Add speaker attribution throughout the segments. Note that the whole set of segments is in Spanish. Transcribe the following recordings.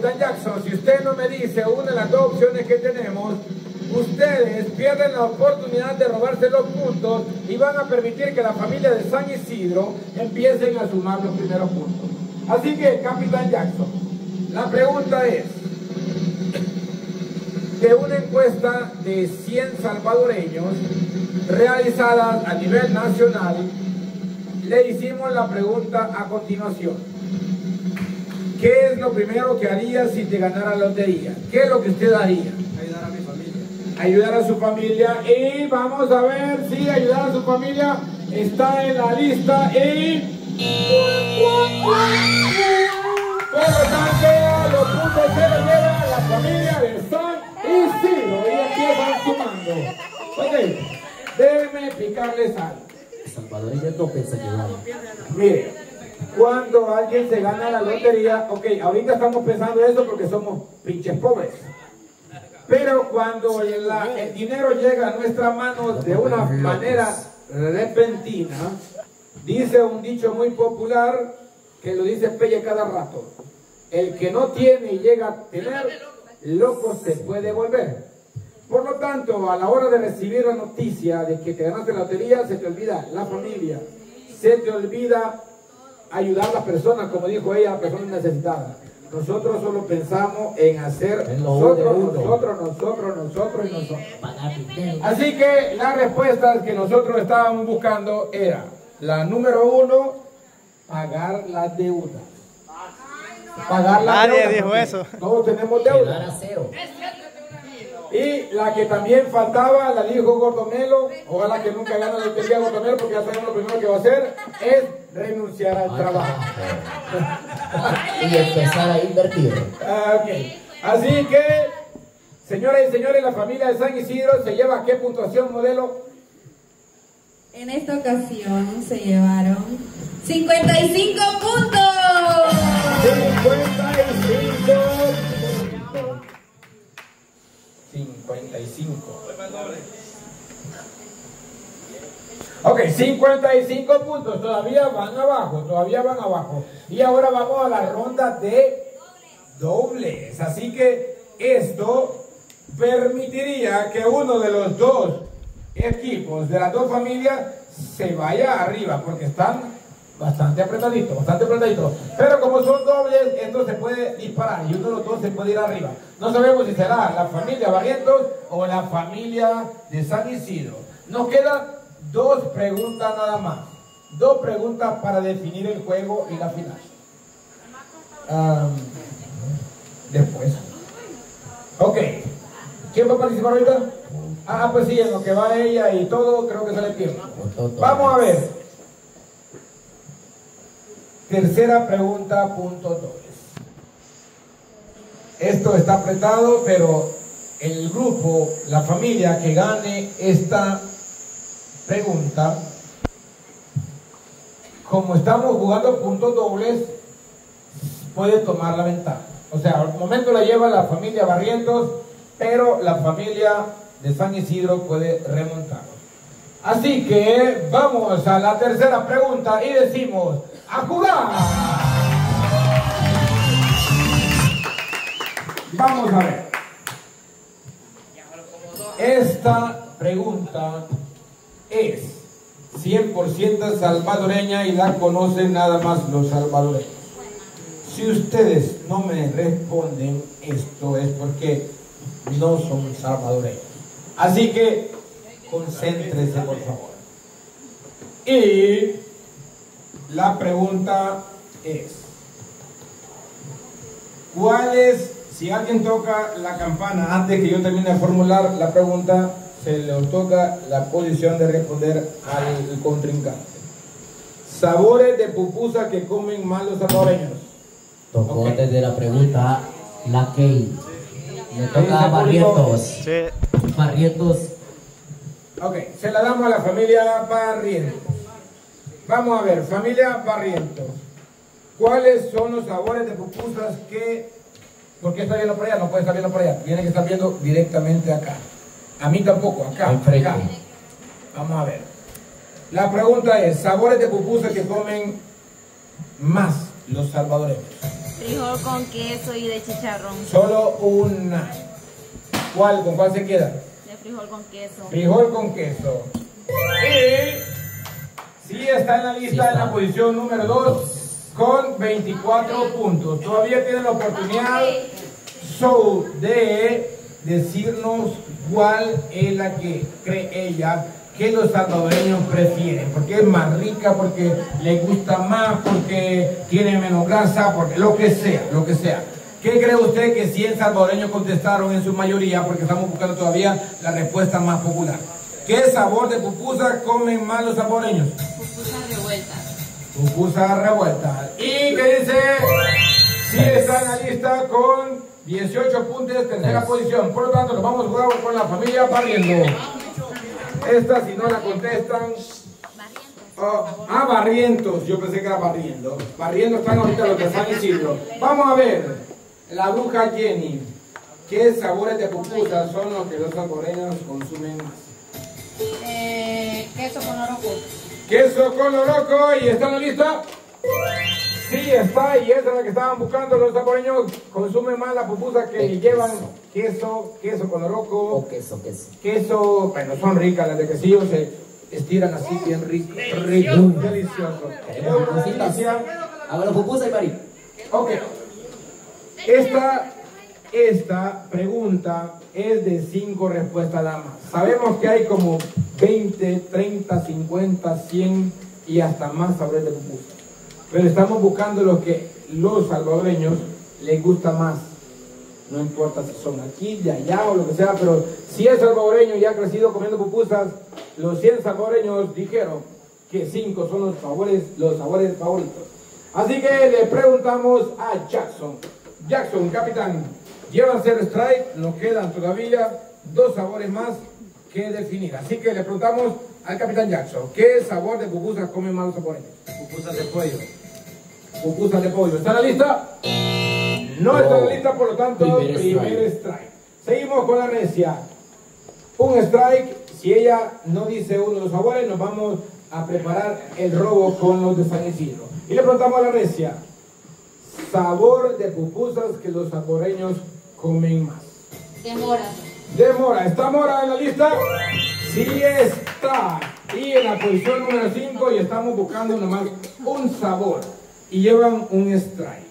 Speaker 1: Capitán Jackson, si usted no me dice una de las dos opciones que tenemos, ustedes pierden la oportunidad de robarse los puntos y van a permitir que la familia de San Isidro empiecen a sumar los primeros puntos. Así que, Capitán Jackson, la pregunta es, de una encuesta de 100 salvadoreños realizada a nivel nacional, le hicimos la pregunta a continuación. ¿Qué es lo primero que haría si te ganara la lotería? ¿Qué es lo que usted haría?
Speaker 2: Ayudar a mi familia.
Speaker 1: Ayudar a su familia y vamos a ver si ayudar a su familia está en la lista y... Por lo tanto, los puntos se los lleva la familia de San Isidro y empiezan sumando. Ok, déjenme picarles algo.
Speaker 3: Salvadoreños no piensan llegar.
Speaker 1: Mire, cuando alguien se gana la lotería, ok, ahorita estamos pensando eso porque somos pinches pobres. Pero cuando la- el dinero llega a nuestras manos de una manera repentina, dice un dicho muy popular que lo dice Pelle cada rato. El que no tiene y llega a tener, loco se puede volver. Por lo tanto, a la hora de recibir la noticia de que te ganaste la lotería, se te olvida la familia, se te olvida ayudar a las personas, como dijo ella, a las personas necesitadas. Nosotros solo pensamos en hacer
Speaker 3: En
Speaker 1: nosotros, nosotros, nosotros, nosotros y nosotros. Así que las respuestas que nosotros estábamos buscando era la número uno, pagar las deudas. Pagar las
Speaker 4: Nadie
Speaker 1: deudas,
Speaker 4: dijo eso.
Speaker 1: Todos tenemos deudas.
Speaker 3: a cero.
Speaker 1: Y la que también faltaba, la dijo Gordomelo, ojalá que nunca gane la lotería Gordomelo, porque ya sabemos lo primero que va a hacer, es renunciar al trabajo.
Speaker 3: Y empezar a invertir.
Speaker 1: Ah, ok. Así que, señoras y señores, la familia de San Isidro se lleva qué puntuación modelo?
Speaker 5: En esta ocasión se llevaron 55 puntos.
Speaker 1: 55. Ok, 55 puntos, todavía van abajo, todavía van abajo. Y ahora vamos a la ronda de dobles. Así que esto permitiría que uno de los dos equipos de las dos familias se vaya arriba, porque están bastante apretaditos, bastante apretaditos. Pero como son dobles, esto se puede disparar y uno de los dos se puede ir arriba. No sabemos si será la familia Barrientos o la familia de San Isidro. Nos quedan dos preguntas nada más. Dos preguntas para definir el juego y la final. Después. Ok. ¿Quién va a participar ahorita? Ah, pues sí, en lo que va ella y todo, creo que sale tiempo. Vamos a ver. Tercera pregunta, punto dobles. Esto está apretado, pero el grupo, la familia que gane esta pregunta, como estamos jugando puntos dobles, puede tomar la ventaja. O sea, al momento la lleva la familia Barrientos, pero la familia de San Isidro puede remontar. Así que vamos a la tercera pregunta y decimos, ¡a jugar! Vamos a ver. Esta pregunta es 100% salvadoreña y la conocen nada más los salvadoreños. Si ustedes no me responden, esto es porque no son salvadoreños. Así que concéntrese, por favor. Y la pregunta es, ¿cuál es, si alguien toca la campana antes que yo termine de formular la pregunta, se le toca la posición de responder al contrincante? Sabores de pupusa que comen más los salvadoreños.
Speaker 3: Tocó desde la pregunta la Key. Le toca a Barrientos.
Speaker 4: Sí.
Speaker 3: Barrientos.
Speaker 1: Ok, se la damos a la familia Barrientos. Vamos a ver, familia Barrientos. ¿Cuáles son los sabores de pupusas que... ¿Por qué está viendo por allá? No puede estar viendo por allá. Tiene que estar viendo directamente acá. A mí tampoco, acá. Acá. Vamos a ver. La pregunta es, ¿sabores de pupusas que comen más los salvadoreños?
Speaker 2: Frijol con queso y de chicharrón.
Speaker 1: Solo una. ¿Cuál? ¿Con cuál se queda?
Speaker 2: De frijol con queso.
Speaker 1: Frijol con queso. Y sí está en la lista
Speaker 3: Sí
Speaker 1: en la posición número 2 con 24 puntos. Todavía tiene la oportunidad so, de decirnos cuál es la que cree ella que los salvadoreños prefieren. Porque es más rica, porque le gusta más, porque tiene menos grasa, porque lo que sea, lo que sea. ¿Qué cree usted que 100 salvadoreños contestaron en su mayoría? Porque estamos buscando todavía la respuesta más popular. ¿Qué sabor de pupusa comen más los salvadoreños?
Speaker 2: Pupusas revueltas.
Speaker 1: Pupusa revuelta. ¿Y qué dice? Sí está en la lista con 18 puntos, tercera posición. Por lo tanto, nos vamos a jugar con la familia Barriendo. Esta, si no la contestan. Oh, ah, Barrientos. Yo pensé que era Barriendo. Barriendo están ahorita los de San Isidro. Vamos a ver. La bruja Jenny. ¿Qué sabores de pupusas son los que los salvadoreños consumen más?
Speaker 2: Eh, queso con oroco.
Speaker 1: Queso con lo loco y está en la lista. Sí, está y esa es la que estaban buscando. Los salvadoreños consumen más la pupusa que llevan
Speaker 3: queso.
Speaker 1: queso, con oroco,
Speaker 3: O queso, queso.
Speaker 1: queso, bueno, son ricas las de quesillo, se estiran así bien rico, rico, delicioso. Delicia.
Speaker 3: Hago pupusa y Mari.
Speaker 1: Ok. Esta, esta pregunta es de cinco respuestas nada más. Sabemos que hay como 20, 30, 50, 100 y hasta más sabores de pupusa. Pero estamos buscando lo que los salvadoreños les gusta más. No importa si son aquí, de allá o lo que sea, pero si es salvadoreño y ha crecido comiendo pupusas, los 100 salvadoreños dijeron que 5 son los, favores, los sabores favoritos. Así que le preguntamos a Jackson. Jackson, capitán, llevan ser strike, nos quedan todavía dos sabores más que definir. Así que le preguntamos al capitán Jackson, ¿qué sabor de pupusas comen más los salvadoreños?
Speaker 4: Pupusas de pollo.
Speaker 1: Pupusas de pollo. ¿Está en la lista? No está en la lista, por lo tanto,
Speaker 3: Primer
Speaker 1: primer,
Speaker 3: strike.
Speaker 1: strike. Seguimos con la recia. Un strike, si ella no dice uno de los sabores, nos vamos a preparar el robo con los de San Isidro. Y le preguntamos a la recia, sabor de pupusas que los saboreños comen más.
Speaker 2: Demora.
Speaker 1: De mora, ¿está mora en la lista? Sí está. Y en la posición número 5 y estamos buscando nomás un sabor. Y llevan un strike.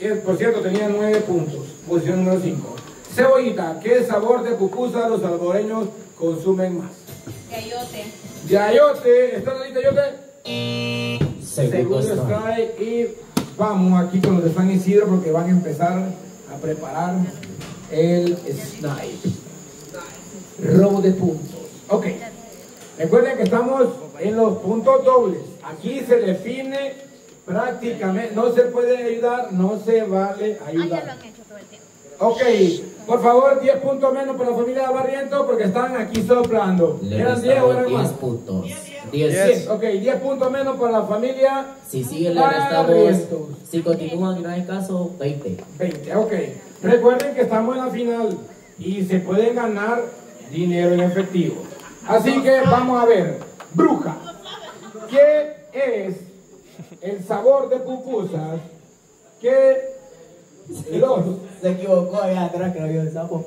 Speaker 1: Eh, Por cierto, tenía 9 puntos. Posición número 5. Cebollita, ¿qué sabor de pupusa los salvadoreños consumen más?
Speaker 2: Cayote.
Speaker 1: Yayote, ¿está la lista Yayote?
Speaker 3: Segundo
Speaker 1: Segundo
Speaker 3: strike.
Speaker 1: strike y vamos aquí con los de San Isidro porque van a empezar a preparar el snipe. Robo de puntos. Ok. Recuerden que estamos en los puntos dobles. Aquí se define prácticamente, no se puede ayudar, no se vale
Speaker 2: Ah, ya lo
Speaker 1: ayudar.
Speaker 2: han hecho todo el tiempo.
Speaker 1: Ok, por favor, 10 puntos menos para la familia de Barriento porque están aquí soplando.
Speaker 3: Le
Speaker 1: ¿Eran 10 o eran
Speaker 3: 10
Speaker 1: más?
Speaker 3: puntos.
Speaker 1: 10.
Speaker 3: 10.
Speaker 1: Ok, 10 puntos menos para la familia
Speaker 3: Si siguen le restamos. Si continúan y no hay caso, 20.
Speaker 1: 20, ok. Recuerden que estamos en la final y se pueden ganar dinero en efectivo. Así que vamos a ver. Bruja, ¿qué es el sabor de pupusas que los...
Speaker 3: Se equivocó allá atrás que no vio el sapo.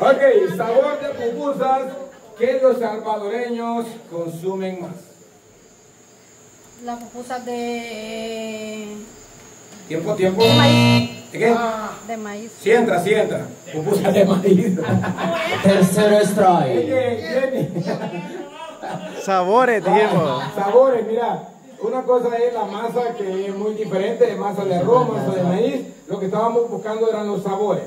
Speaker 1: Ok, sabor de pupusas que los salvadoreños consumen más.
Speaker 2: Las pupusas de...
Speaker 1: Tiempo, tiempo.
Speaker 2: De maíz.
Speaker 1: ¿De qué?
Speaker 2: De maíz.
Speaker 1: Sí entra, sí entra. Pupusas de maíz.
Speaker 3: Tercer
Speaker 1: Es
Speaker 3: strike.
Speaker 4: Sabores, dijimos.
Speaker 1: Sabores, mira, una cosa es la masa que es muy diferente de masa de arroz, masa de maíz. Lo que estábamos buscando eran los sabores.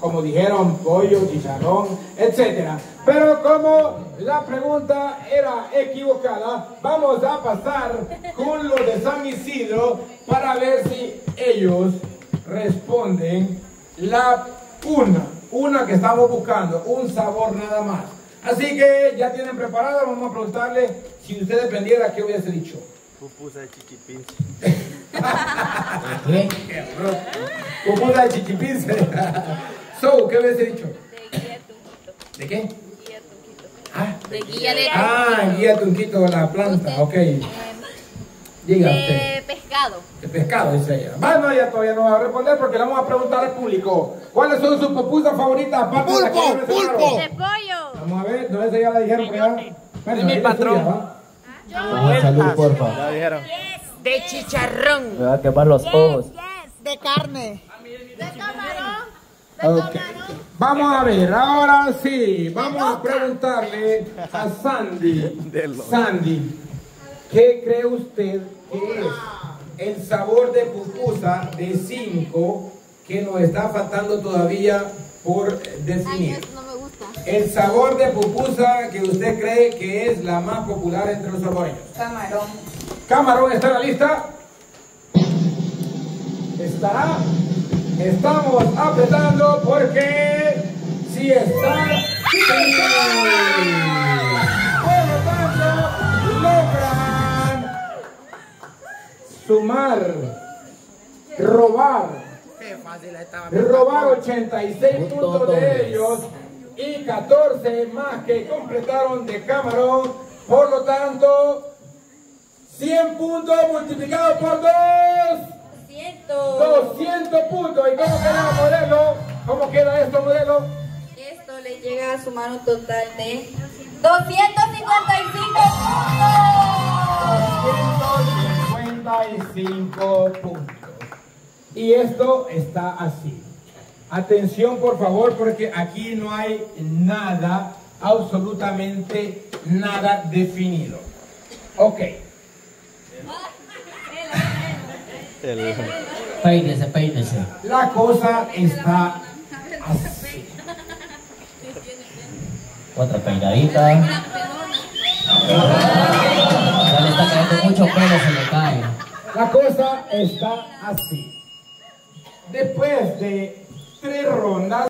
Speaker 1: Como dijeron, pollo, chicharrón, etcétera. Pero como la pregunta era equivocada, vamos a pasar con los de San Isidro para ver si ellos responden la una, una que estamos buscando, un sabor nada más. Así que ya tienen preparado, vamos a preguntarle si usted dependiera, ¿qué hubiese dicho?
Speaker 4: Pupusa de chichipín.
Speaker 3: ¿Qué?
Speaker 1: Pupusa de chichipince. so, ¿qué hubiese dicho? ¿De qué? Ah,
Speaker 2: De guía de...
Speaker 1: ah guía tunquito la planta, ok. Diga usted.
Speaker 2: De pescado.
Speaker 1: De pescado, dice ella. Bueno, ella todavía no va a responder porque le vamos a preguntar al público. ¿Cuáles son sus pupusas favoritas? Aparte de la que ya mencionaron?
Speaker 2: De pollo.
Speaker 1: Vamos a ver, no esa ya la dijeron. Bueno,
Speaker 4: mi patrón.
Speaker 1: suya, ¿va?
Speaker 3: Ah, salud, porfa.
Speaker 4: Ya dijeron.
Speaker 6: De chicharrón.
Speaker 3: Me va a quemar los ojos.
Speaker 6: De carne.
Speaker 2: De camarón.
Speaker 1: Ok. Vamos a ver, ahora sí, vamos a preguntarle a Sandy. Sandy, ¿qué cree usted que es el sabor de pupusa de 5 que nos está faltando todavía por definir?
Speaker 2: eso no me gusta.
Speaker 1: El sabor de pupusa que usted cree que es la más popular entre los salvadoreños.
Speaker 5: Camarón.
Speaker 1: Camarón está en la lista. Estará. Estamos apretando porque si está. sí. Por lo tanto, sumar, robar, robar 86 puntos de ellos y 14 más que completaron de camarón. Por lo tanto, 100 puntos multiplicados por 2.
Speaker 5: 200.
Speaker 1: 200 puntos. ¿Y cómo queda modelo? ¿Cómo queda esto, modelo?
Speaker 5: Esto le llega a sumar un total de 255
Speaker 1: 255 puntos. Y esto está así. Atención, por favor, porque aquí no hay nada, absolutamente nada definido. Ok.
Speaker 4: El-
Speaker 3: Peínese, peínese.
Speaker 1: La cosa está así.
Speaker 3: Otra peinadita. Ya le está cayendo mucho pelo, se le cae.
Speaker 1: La cosa está así. Después de tres rondas,